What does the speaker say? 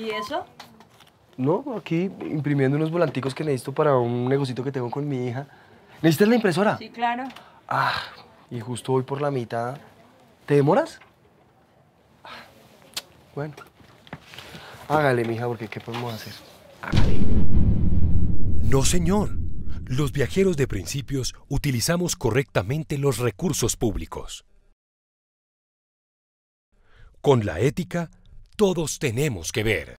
¿Y eso? No, aquí imprimiendo unos volanticos que necesito para un negocito que tengo con mi hija. ¿Necesitas la impresora? Sí, claro. Ah, y justo voy por la mitad. ¿Te demoras? Bueno. Hágale, mija, porque ¿qué podemos hacer? Hágale. No, señor. Los viajeros de principios utilizamos correctamente los recursos públicos. Con la ética, todos tenemos que ver.